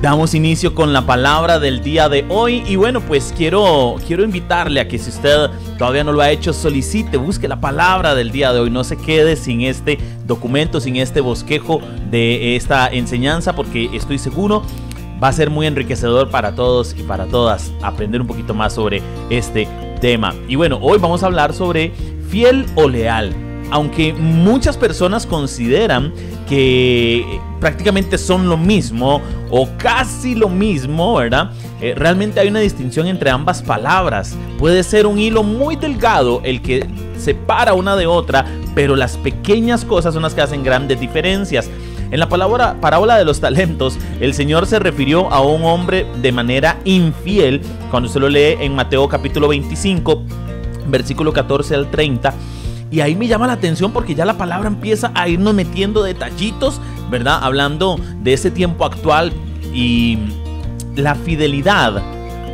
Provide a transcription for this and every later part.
Damos inicio con la palabra del día de hoy y bueno, pues quiero, quiero invitarle a que si usted todavía no lo ha hecho, solicite, busque la palabra del día de hoy, no se quede sin este documento, sin este bosquejo de esta enseñanza porque estoy seguro va a ser muy enriquecedor para todos y para todas aprender un poquito más sobre este tema. Y bueno, hoy vamos a hablar sobre fiel o leal aunque muchas personas consideran que prácticamente son lo mismo o casi lo mismo, ¿verdad? Eh, realmente hay una distinción entre ambas palabras. Puede ser un hilo muy delgado el que separa una de otra, pero las pequeñas cosas son las que hacen grandes diferencias. En la palabra parábola de los talentos, el Señor se refirió a un hombre de manera infiel, cuando se lo lee en Mateo capítulo 25, versículo 14 al 30 y ahí me llama la atención porque ya la palabra empieza a irnos metiendo detallitos, ¿verdad? Hablando de ese tiempo actual y la fidelidad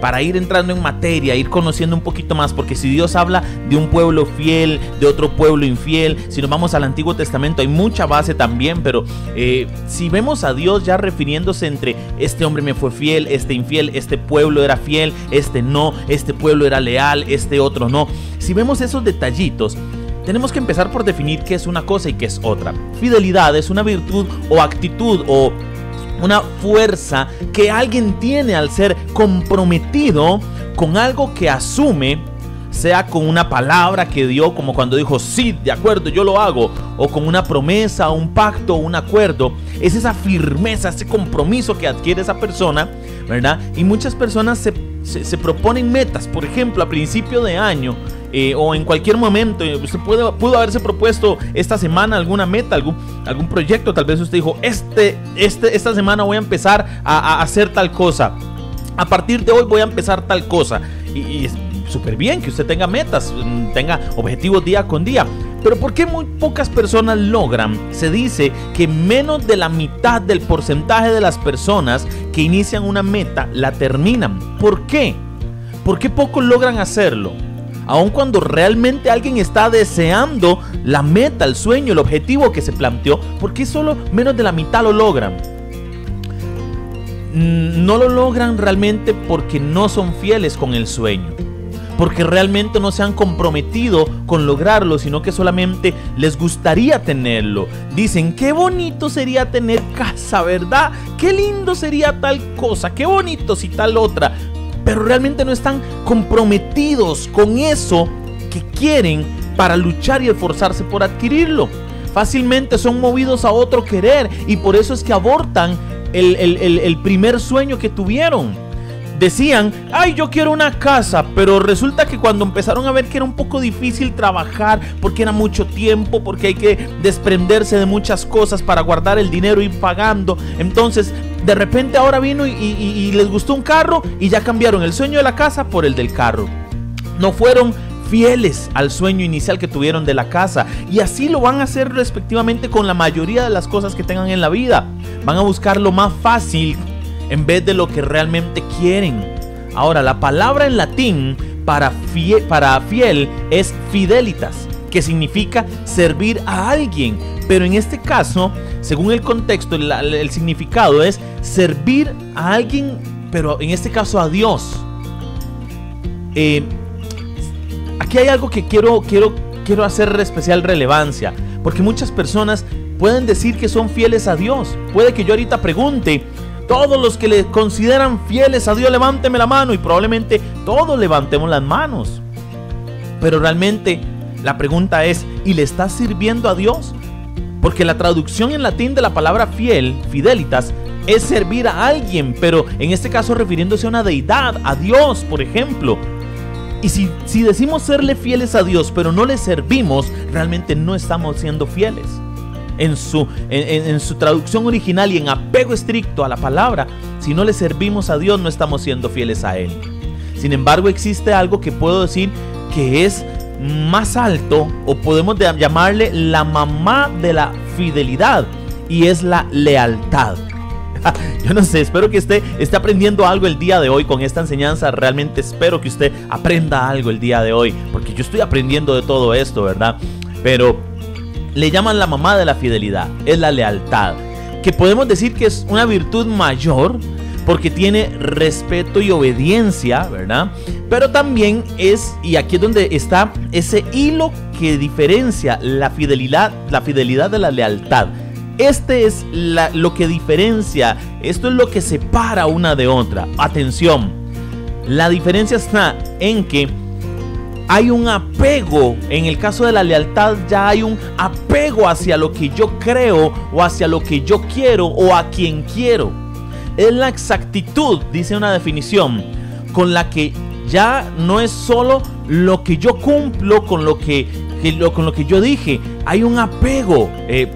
para ir entrando en materia, ir conociendo un poquito más, porque si Dios habla de un pueblo fiel, de otro pueblo infiel, si nos vamos al Antiguo Testamento hay mucha base también, pero eh, si vemos a Dios ya refiriéndose entre este hombre me fue fiel, este infiel, este pueblo era fiel, este no, este pueblo era leal, este otro no, si vemos esos detallitos, tenemos que empezar por definir qué es una cosa y qué es otra. Fidelidad es una virtud o actitud o una fuerza que alguien tiene al ser comprometido con algo que asume, sea con una palabra que dio, como cuando dijo, sí, de acuerdo, yo lo hago, o con una promesa, un pacto, un acuerdo. Es esa firmeza, ese compromiso que adquiere esa persona, ¿verdad? Y muchas personas se, se proponen metas, por ejemplo, a principio de año, eh, o en cualquier momento. Eh, usted puede, pudo haberse propuesto esta semana alguna meta, algún, algún proyecto. Tal vez usted dijo, este, este, esta semana voy a empezar a, hacer tal cosa. A partir de hoy voy a empezar tal cosa. Y, es súper bien que usted tenga metas, mm, tenga objetivos día con día. Pero ¿por qué muy pocas personas logran? Se dice que menos de la mitad del porcentaje de las personas que inician una meta la terminan. ¿Por qué? ¿Por qué pocos logran hacerlo? Aun cuando realmente alguien está deseando la meta, el sueño, el objetivo que se planteó, ¿por qué solo menos de la mitad lo logran? Mm, no lo logran realmente porque no son fieles con el sueño porque realmente no se han comprometido con lograrlo, sino que solamente les gustaría tenerlo. Dicen, qué bonito sería tener casa, ¿verdad? Qué lindo sería tal cosa, qué bonito si tal otra pero realmente no están comprometidos con eso que quieren para luchar y esforzarse por adquirirlo. Fácilmente son movidos a otro querer y por eso es que abortan el, primer sueño que tuvieron decían, ay, yo quiero una casa, pero resulta que cuando empezaron a ver que era un poco difícil trabajar, porque era mucho tiempo, porque hay que desprenderse de muchas cosas para guardar el dinero y pagando, entonces de repente ahora vino y, y les gustó un carro y ya cambiaron el sueño de la casa por el del carro. No fueron fieles al sueño inicial que tuvieron de la casa. Y así lo van a hacer respectivamente con la mayoría de las cosas que tengan en la vida. Van a buscar lo más fácil en vez de lo que realmente quieren. Ahora, la palabra en latín para fiel, es fidelitas, que significa servir a alguien. Pero en este caso, según el contexto, el, significado es servir a alguien, pero en este caso a Dios. Eh, aquí hay algo que quiero, quiero, quiero hacer especial relevancia, porque muchas personas pueden decir que son fieles a Dios. Puede que yo ahorita pregunte, todos los que le consideran fieles a Dios, levánteme la mano y probablemente todos levantemos las manos. Pero realmente la pregunta es, ¿y le estás sirviendo a Dios? Porque la traducción en latín de la palabra fiel, fidelitas, es servir a alguien, pero en este caso refiriéndose a una deidad, a Dios, por ejemplo. Y si, si decimos serle fieles a Dios, pero no le servimos, realmente no estamos siendo fieles en su, en, su traducción original y en apego estricto a la palabra, si no le servimos a Dios no estamos siendo fieles a Él. Sin embargo, existe algo que puedo decir que es más alto o podemos llamarle la mamá de la fidelidad y es la lealtad. Yo no sé, espero que usted esté aprendiendo algo el día de hoy con esta enseñanza. Realmente espero que usted aprenda algo el día de hoy, porque yo estoy aprendiendo de todo esto, ¿verdad? Pero le llaman la mamá de la fidelidad, es la lealtad, que podemos decir que es una virtud mayor porque tiene respeto y obediencia, ¿verdad? Pero también es, y aquí es donde está ese hilo que diferencia la fidelidad, la fidelidad de la lealtad. Este es lo que diferencia, esto es lo que separa una de otra. Atención, la diferencia está en que hay un apego, en el caso de la lealtad ya hay un apego hacia lo que yo creo o hacia lo que yo quiero o a quien quiero. Es la exactitud, dice una definición, con la que ya no es solo lo que yo cumplo con lo que, con lo que yo dije, hay un apego. Eh,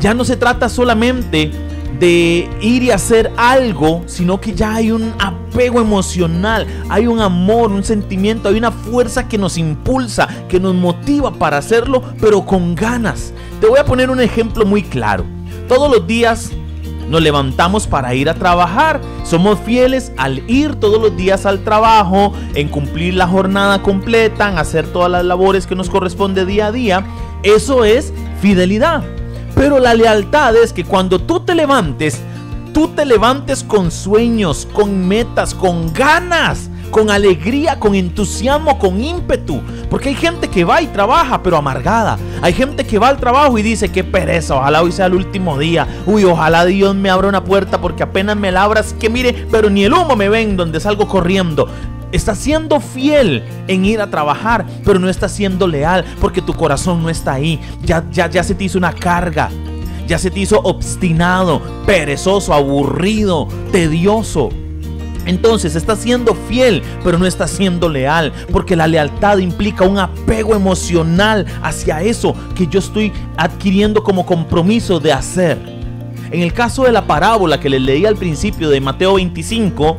ya no se trata solamente de ir y hacer algo, sino que ya hay un apego emocional, hay un amor, un sentimiento, hay una fuerza que nos impulsa, que nos motiva para hacerlo, pero con ganas. Te voy a poner un ejemplo muy claro. Todos los días nos levantamos para ir a trabajar. Somos fieles al ir todos los días al trabajo, en cumplir la jornada completa, en hacer todas las labores que nos corresponde día a día. Eso es fidelidad. Pero la lealtad es que cuando tú te levantes, tú te levantes con sueños, con metas, con ganas, con alegría, con entusiasmo, con ímpetu. Porque hay gente que va y trabaja, pero amargada. Hay gente que va al trabajo y dice, qué pereza, ojalá hoy sea el último día. Uy, ojalá Dios me abra una puerta porque apenas me labras, que mire, pero ni el humo me ven donde salgo corriendo. Estás siendo fiel en ir a trabajar, pero no estás siendo leal porque tu corazón no está ahí. Ya, ya, ya se te hizo una carga. Ya se te hizo obstinado, perezoso, aburrido, tedioso. Entonces estás siendo fiel, pero no estás siendo leal, porque la lealtad implica un apego emocional hacia eso que yo estoy adquiriendo como compromiso de hacer. En el caso de la parábola que les leí al principio de Mateo 25,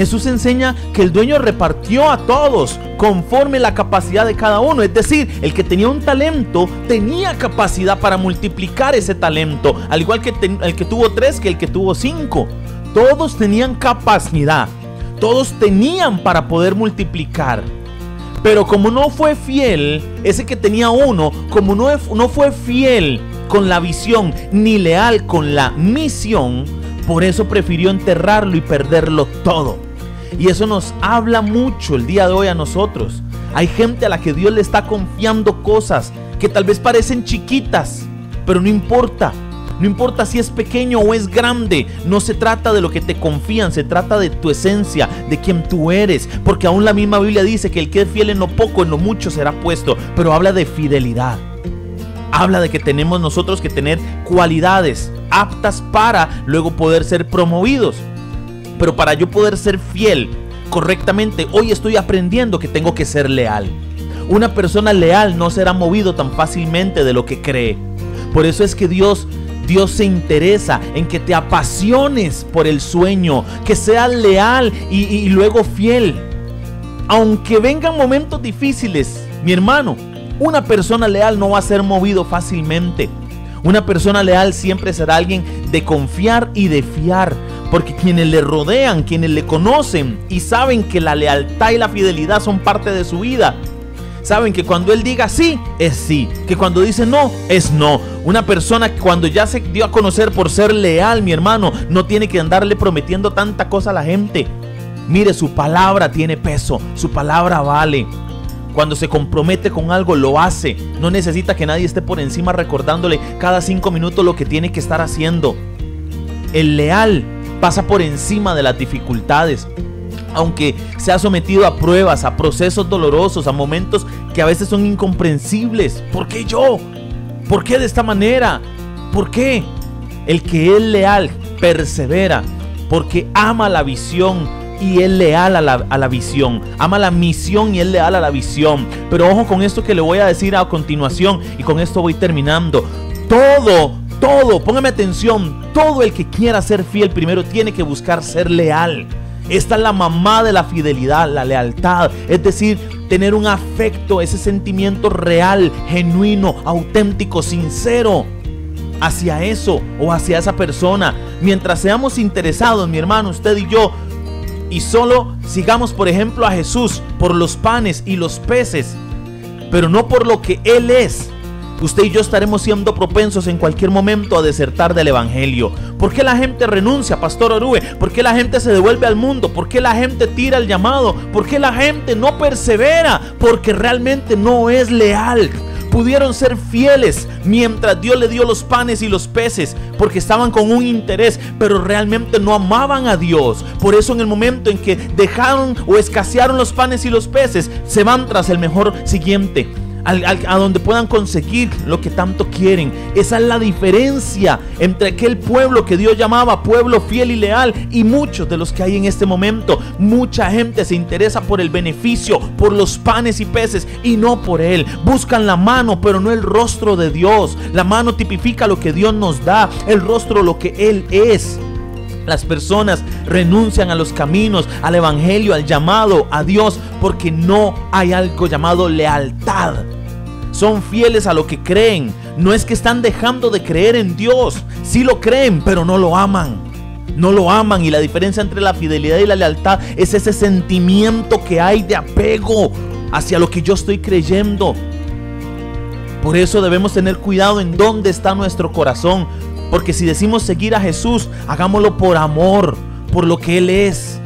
Jesús enseña que el dueño repartió a todos conforme la capacidad de cada uno. Es decir, el que tenía un talento tenía capacidad para multiplicar ese talento, al igual que el que tuvo tres que el que tuvo cinco. Todos tenían capacidad, todos tenían para poder multiplicar. Pero como no fue fiel, ese que tenía uno, como no, no fue fiel con la visión ni leal con la misión, por eso prefirió enterrarlo y perderlo todo. Y eso nos habla mucho el día de hoy a nosotros. Hay gente a la que Dios le está confiando cosas que tal vez parecen chiquitas, pero no importa. No importa si es pequeño o es grande, no se trata de lo que te confían, se trata de tu esencia, de quien tú eres. Porque aún la misma Biblia dice que el que es fiel en lo poco, en lo mucho será puesto, pero habla de fidelidad. Habla de que tenemos nosotros que tener cualidades aptas para luego poder ser promovidos. Pero para yo poder ser fiel correctamente, hoy estoy aprendiendo que tengo que ser leal. Una persona leal no será movido tan fácilmente de lo que cree. Por eso es que Dios Dios se interesa en que te apasiones por el sueño, que seas leal y, y, luego fiel. Aunque vengan momentos difíciles, mi hermano, una persona leal no va a ser movido fácilmente. Una persona leal siempre será alguien de confiar y de fiar, porque quienes le rodean, quienes le conocen y saben que la lealtad y la fidelidad son parte de su vida, saben que cuando él diga sí, es sí, que cuando dice no, es no. Una persona que cuando ya se dio a conocer por ser leal, mi hermano, no tiene que andarle prometiendo tanta cosa a la gente. Mire, su palabra tiene peso, su palabra vale. Cuando se compromete con algo, lo hace. No necesita que nadie esté por encima recordándole cada cinco minutos lo que tiene que estar haciendo. El leal pasa por encima de las dificultades. Aunque se ha sometido a pruebas, a procesos dolorosos, a momentos que a veces son incomprensibles. ¿Por qué yo? ¿Por qué de esta manera? ¿Por qué? El que es leal persevera porque ama la visión y es leal a la, a la, visión. Ama la misión y es leal a la visión. Pero ojo con esto que le voy a decir a continuación y con esto voy terminando. Todo, todo, póngame atención, todo el que quiera ser fiel primero tiene que buscar ser leal. Esta es la mamá de la fidelidad, la lealtad. Es decir, tener un afecto, ese sentimiento real, genuino, auténtico, sincero hacia eso o hacia esa persona. Mientras seamos interesados, mi hermano, usted y yo, y solo sigamos, por ejemplo, a Jesús por los panes y los peces, pero no por lo que Él es, usted y yo estaremos siendo propensos en cualquier momento a desertar del Evangelio. ¿Por qué la gente renuncia, Pastor Orue? ¿Por qué la gente se devuelve al mundo? ¿Por qué la gente tira el llamado? ¿Por qué la gente no persevera? Porque realmente no es leal pudieron ser fieles mientras Dios le dio los panes y los peces, porque estaban con un interés, pero realmente no amaban a Dios. Por eso en el momento en que dejaron o escasearon los panes y los peces, se van tras el mejor siguiente a donde puedan conseguir lo que tanto quieren. Esa es la diferencia entre aquel pueblo que Dios llamaba pueblo fiel y leal y muchos de los que hay en este momento. Mucha gente se interesa por el beneficio, por los panes y peces y no por Él. Buscan la mano, pero no el rostro de Dios. La mano tipifica lo que Dios nos da, el rostro lo que Él es. Las personas renuncian a los caminos, al Evangelio, al llamado a Dios, porque no hay algo llamado lealtad. Son fieles a lo que creen. No es que están dejando de creer en Dios. Sí lo creen, pero no lo aman. No lo aman y la diferencia entre la fidelidad y la lealtad es ese sentimiento que hay de apego hacia lo que yo estoy creyendo. Por eso debemos tener cuidado en dónde está nuestro corazón. Porque si decimos seguir a Jesús, hagámoslo por amor, por lo que Él es,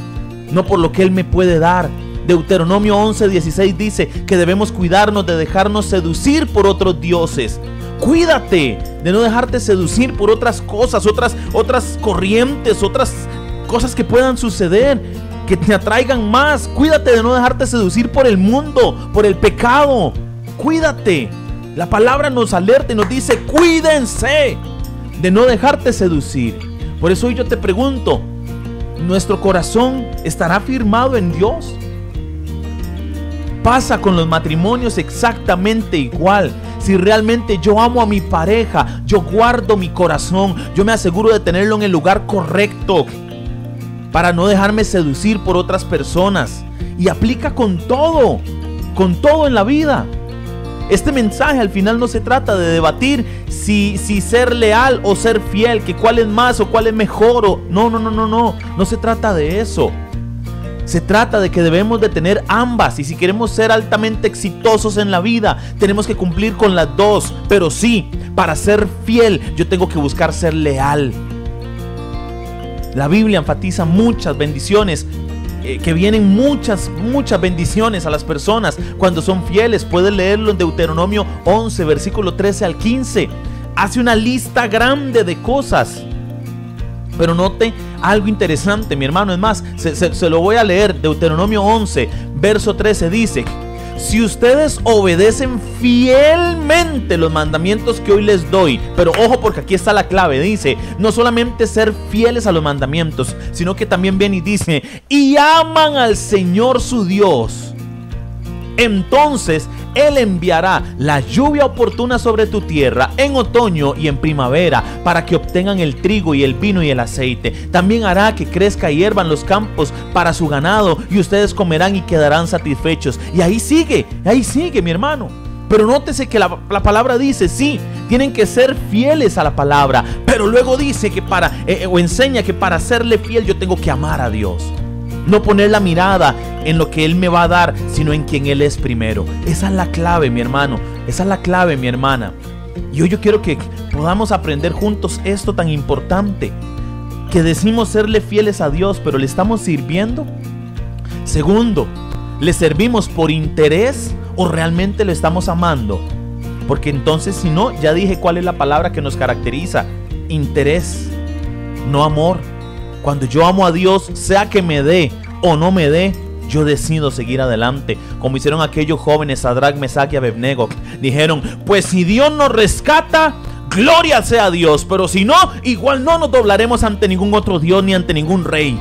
no por lo que Él me puede dar. Deuteronomio 11:16 dice que debemos cuidarnos de dejarnos seducir por otros dioses. Cuídate de no dejarte seducir por otras cosas, otras, otras corrientes, otras cosas que puedan suceder, que te atraigan más. Cuídate de no dejarte seducir por el mundo, por el pecado. Cuídate. La palabra nos alerta y nos dice, cuídense de no dejarte seducir. Por eso hoy yo te pregunto, ¿nuestro corazón estará firmado en Dios? Pasa con los matrimonios exactamente igual. Si realmente yo amo a mi pareja, yo guardo mi corazón, yo me aseguro de tenerlo en el lugar correcto para no dejarme seducir por otras personas. Y aplica con todo, con todo en la vida. Este mensaje al final no se trata de debatir si, si ser leal o ser fiel, que cuál es más o cuál es mejor. No, no, no, no, no. No se trata de eso. Se trata de que debemos de tener ambas y si queremos ser altamente exitosos en la vida, tenemos que cumplir con las dos. Pero sí, para ser fiel, yo tengo que buscar ser leal. La Biblia enfatiza muchas bendiciones eh, que vienen muchas, muchas bendiciones a las personas cuando son fieles. Puedes leerlo en Deuteronomio 11, versículo 13 al 15. Hace una lista grande de cosas. Pero note algo interesante, mi hermano. Es más, se, se lo voy a leer. Deuteronomio 11, verso 13 dice, si ustedes obedecen fielmente los mandamientos que hoy les doy, pero ojo porque aquí está la clave, dice, no solamente ser fieles a los mandamientos, sino que también viene y dice, y aman al Señor su Dios entonces Él enviará la lluvia oportuna sobre tu tierra en otoño y en primavera para que obtengan el trigo y el vino y el aceite. También hará que crezca hierba en los campos para su ganado y ustedes comerán y quedarán satisfechos. Y ahí sigue, ahí sigue mi hermano. Pero nótese que la, palabra dice, sí, tienen que ser fieles a la palabra. Pero luego dice que para, eh, o enseña que para serle fiel yo tengo que amar a Dios. No poner la mirada en lo que Él me va a dar, sino en quien Él es primero. Esa es la clave, mi hermano. Esa es la clave, mi hermana. Y hoy yo quiero que podamos aprender juntos esto tan importante. Que decimos serle fieles a Dios, pero le estamos sirviendo. Segundo, ¿le servimos por interés o realmente le estamos amando? Porque entonces si no, ya dije cuál es la palabra que nos caracteriza. Interés, no amor. Cuando yo amo a Dios, sea que me dé o no me dé, yo decido seguir adelante, como hicieron aquellos jóvenes Sadrach, Mesach y Abednego. Dijeron, pues si Dios nos rescata, gloria sea Dios, pero si no, igual no nos doblaremos ante ningún otro Dios ni ante ningún rey.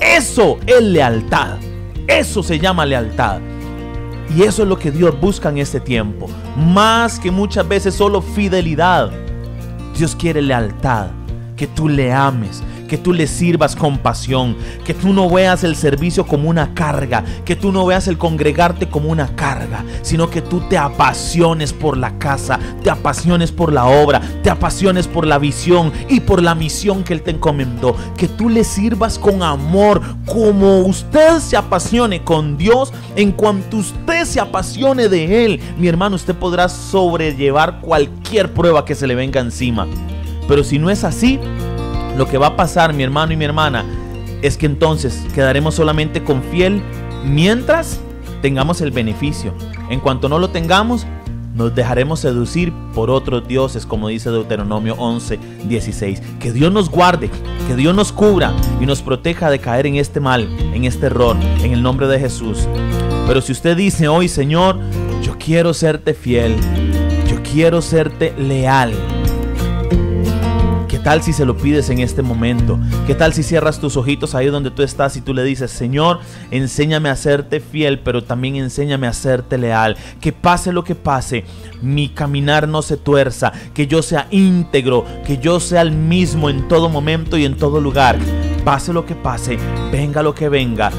Eso es lealtad. Eso se llama lealtad. Y eso es lo que Dios busca en este tiempo. Más que muchas veces solo fidelidad. Dios quiere lealtad. Que tú le ames, que tú le sirvas con pasión, que tú no veas el servicio como una carga, que tú no veas el congregarte como una carga, sino que tú te apasiones por la casa, te apasiones por la obra, te apasiones por la visión y por la misión que Él te encomendó, que tú le sirvas con amor, como usted se apasione con Dios, en cuanto usted se apasione de Él, mi hermano, usted podrá sobrellevar cualquier prueba que se le venga encima. Pero si no es así, lo que va a pasar, mi hermano y mi hermana, es que entonces quedaremos solamente con fiel mientras tengamos el beneficio. En cuanto no lo tengamos, nos dejaremos seducir por otros dioses, como dice Deuteronomio 11, 16. Que Dios nos guarde, que Dios nos cubra y nos proteja de caer en este mal, en este error, en el nombre de Jesús. Pero si usted dice hoy, Señor, yo quiero serte fiel, yo quiero serte leal, ¿Qué tal si se lo pides en este momento? ¿Qué tal si cierras tus ojitos ahí donde tú estás y tú le dices, Señor, enséñame a serte fiel, pero también enséñame a serte leal? Que pase lo que pase, mi caminar no se tuerza, que yo sea íntegro, que yo sea el mismo en todo momento y en todo lugar. Pase lo que pase, venga lo que venga,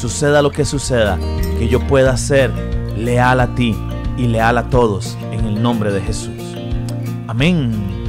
suceda lo que suceda, que yo pueda ser leal a ti y leal a todos en el nombre de Jesús. Amén.